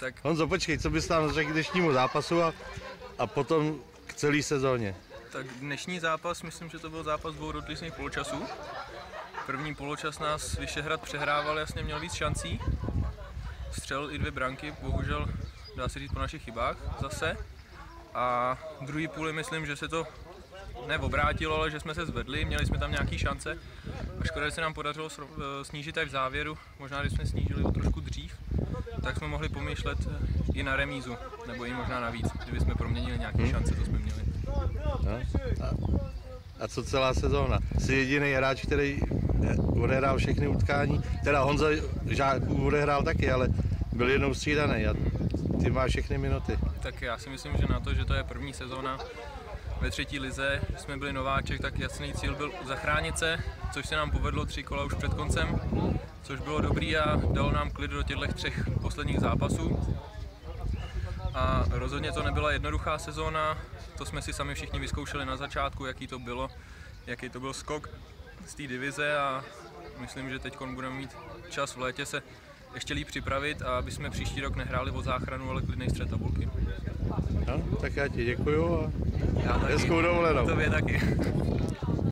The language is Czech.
Tak Honzo, počkej, co bys nám řekl dnešnímu zápasu a, a potom k celé sezóně? Tak dnešní zápas, myslím, že to byl zápas dvou odlišných poločasů. První poločas nás Vyšehrad přehrával, jasně měl víc šancí. Střelil i dvě branky, bohužel dá se říct po našich chybách zase. A druhý půli myslím, že se to neobrátilo, ale že jsme se zvedli, měli jsme tam nějaké šance. A škoda, že se nám podařilo eh, snížit až v závěru, možná když jsme snížili o trošku dřív, tak jsme mohli pomýšlet eh, i na remízu, nebo i možná navíc, kdyby jsme proměnili nějaké šance, co jsme měli. No? A, a co celá sezóna? Jsi jediný hráč, který eh, odehrál všechny utkání. Teda Honza Žáků odehrál taky, ale byl jednou střídaný a ty máš všechny minuty. Tak já si myslím, že na to, že to je první sezóna ve třetí lize, jsme byli nováček, tak jasný cíl byl zachránit se, což se nám povedlo tři kola už před koncem, což bylo dobrý a dalo nám klid do těchto třech posledních zápasů. A rozhodně to nebyla jednoduchá sezóna, to jsme si sami všichni vyzkoušeli na začátku, jaký to bylo, jaký to byl skok z té divize a myslím, že teď budeme mít čas v létě se ještě líp připravit a aby jsme příští rok nehráli o záchranu, ale klidnej střed tabulky. Tak já ti děkuju a Já hezkou dovolenou. Tobě taky.